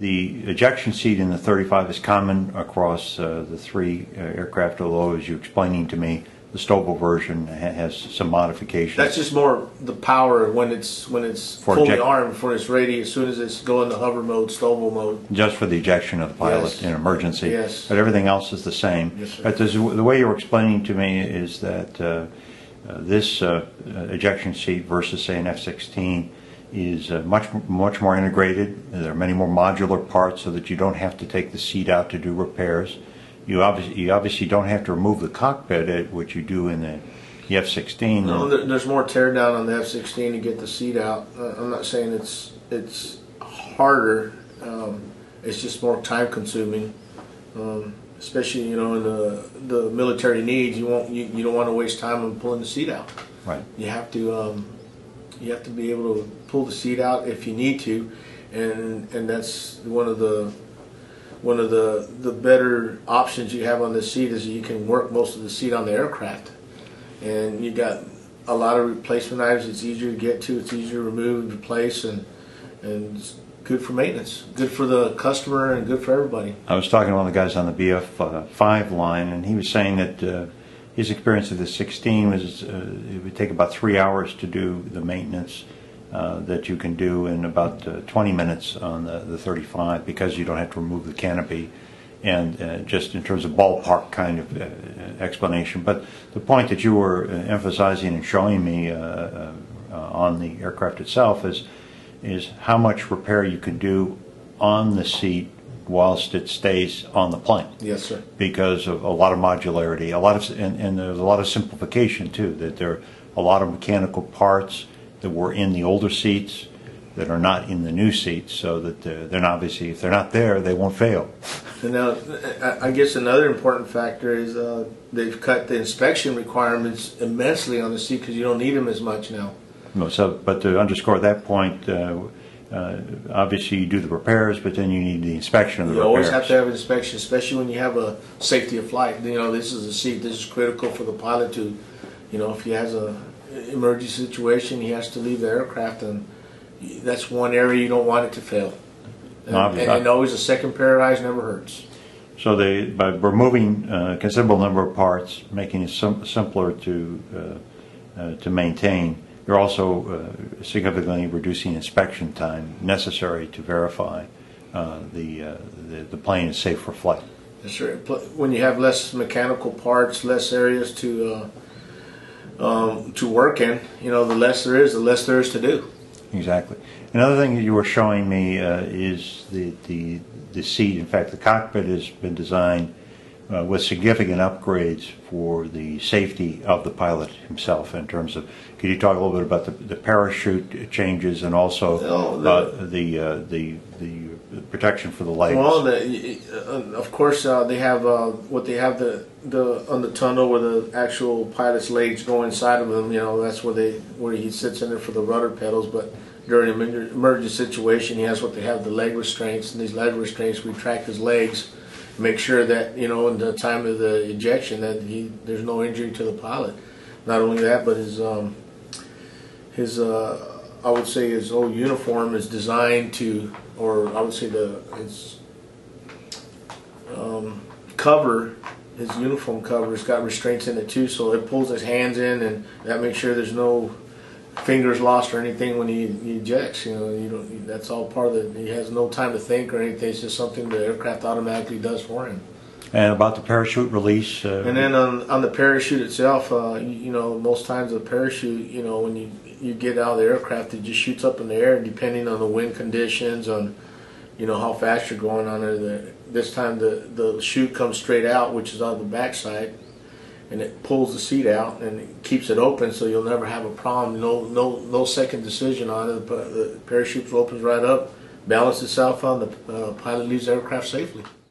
the ejection seat in the 35 is common across uh, the three uh, aircraft, although as you're explaining to me, the STOVL version ha- has some modifications. That's just more the power when it's when it's For fully eject- armed for it's ready. As soon as it's going to hover mode, STOVL mode. Just for the ejection of the pilot Yes. in emergency. Yes. But everything else is the same. Yes, sir. But this, the way you're explaining to me is that uh, uh, this uh, uh, ejection seat versus, say, an F-16 is uh, much, much more integrated. There are many more modular parts so that you don't have to take the seat out to do repairs. You obviously, you obviously don't have to remove the cockpit, uh, which you do in the the F-16. No, there's more tear down on the F-16 to get the seat out. Uh, I'm not saying it's it's harder. Um, it's just more time consuming. Um, especially you know in the the military needs, you won't you, you don't want to waste time on pulling the seat out. Right. You have to um, you have to be able to pull the seat out if you need to, and and that's one of the one of the the better options you have on this seat is you can work most of the seat on the aircraft, and you got a lot of replacement items. It's easier to get to. It's easier to remove, and replace, and and it's good for maintenance, good for the customer, and good for everybody. I was talking to one of the guys on the BF5 line, and he was saying that uh, his experience of the 16 was uh, it would take about three hours to do the maintenance uh, that you can do in about uh, 20 minutes on the, the 35 because you don't have to remove the canopy. And uh, just in terms of ballpark kind of uh, explanation, but the point that you were uh, emphasizing and showing me on the aircraft itself is is how much repair you can do on the seat whilst it stays on the plane Yes, sir. because of a lot of modularity, a lot of, and, and there's a lot of simplification too. That there are a lot of mechanical parts that were in the older seats that are not in the new seats, so that they're, they're not obviously if they're not there, they won't fail. And now, I- I guess another important factor is uh, they've cut the inspection requirements immensely on the seat because you don't need them as much now. No, So, but to underscore that point, uh, uh, obviously you do the repairs, but then you need the inspection of the You repairs. always have to have an inspection, especially when you have a safety of flight. You know, this is a seat. This is critical for the pilot to, you know, if he has a emergency situation, he has to leave the aircraft, and that's one area you don't want it to fail. And, and, and always a second pair of eyes never hurts. So they, by removing uh, a considerable number of parts, making it sim- simpler to uh, uh, to maintain, you're also uh, significantly reducing inspection time necessary to verify uh, the, uh, the the plane is safe for flight. Sir. When you have less mechanical parts, less areas to uh, um, to work in, you know, the less there is, the less there is to do. Exactly. Another thing that you were showing me uh, is the, the the seat. In fact, the cockpit has been designed uh, with significant upgrades for the safety of the pilot himself. In terms of, could you talk a little bit about the, the parachute changes and also Oh, the- uh, the uh, the the protection for the legs? Well, the, uh, of course, uh, they have uh, what they have the the on the tunnel where the actual pilot's legs go inside of them. You know, that's where they where he sits in there for the rudder pedals. But during an emer- emergency situation, he has what they have the leg restraints, and these leg restraints retract his legs, make sure that you know in the time of the ejection that he there's no injury to the pilot. Not only that, but his um, his uh, I would say his whole uniform is designed to, or I would say the his um, cover, his uniform cover has got restraints in it too, so it pulls his hands in, and that makes sure there's no fingers lost or anything when he, he ejects. You know, you don't. That's all part of the. He has no time to think or anything. It's just something the aircraft automatically does for him. and about the parachute release. Uh, And then on, on the parachute itself, uh, you, you know, most times the parachute, you know, when you you get out of the aircraft, it just shoots up in the air, and depending on the wind conditions, on you know how fast you're going on it. The, this time the the chute comes straight out, which is on the backside, and it pulls the seat out and it keeps it open, so you'll never have a problem. No no no second decision on it. The parachute opens right up, balances itself on the uh, pilot leaves the aircraft safely.